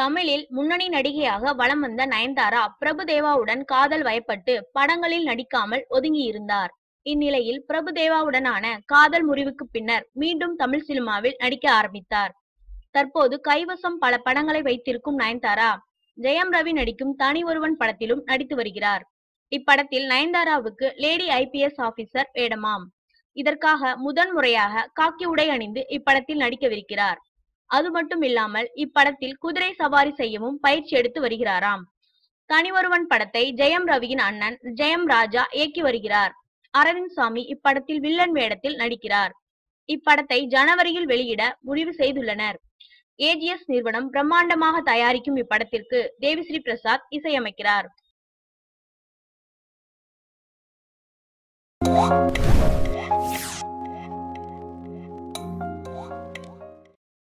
தமிழில் முன்னணி நடிகையாக வலம் வந்த நயன்தாரா பிரபுதேவாவுடன் காதல் வயப்பட்டு படங்களில் நடிக்காமல் ஒதுங்கியிருந்தார். இந்நிலையில் பிரபுதேவாவுடனான காதல் முறிவுக்கு பின்னர் மீண்டும் தமிழ் சினிமாவில் நடிக்க ஆரம்பித்தார். தற்போது கைவசம் பல படங்களை வைத்திருக்கும் நயன்தாரா ஜெயம் ரவி நடிக்கும் தனி ஒருவன் படத்திலும் நடித்து வருகிறார். இப்படத்தில் நயன்தாராவுக்கு லேடி ஐபிஎஸ் ஆபீசர் வேடமாம். இதற்காக முதன் முறையாக காக்கி உடை அணிந்து இப்படத்தில் நடிக்கவிருக்கிறார். அது மட்டும் இல்லாமல் இப்படத்தில் குதிரை சவாரி செய்யவும் பயிற்சி எடுத்து வருகிறாராம். கனிவருவன் படத்தை ஜெயம் ரவியின் அண்ணன் ஜெயம் ராஜா இயக்கி வருகிறார். அரவிந்த் சாமி இப்படத்தில் வில்லன் வேடத்தில் நடிக்கிறார். இப்படத்தை ஜனவரியில் வெளியிட முடிவு செய்துள்ளனர். ஏஜிஎஸ் நிறுவனம் பிரம்மாண்டமாக தயாரிக்கும் இப்படத்திற்கு தேவிஸ்ரீ பிரசாத் இசையமைக்கிறார்.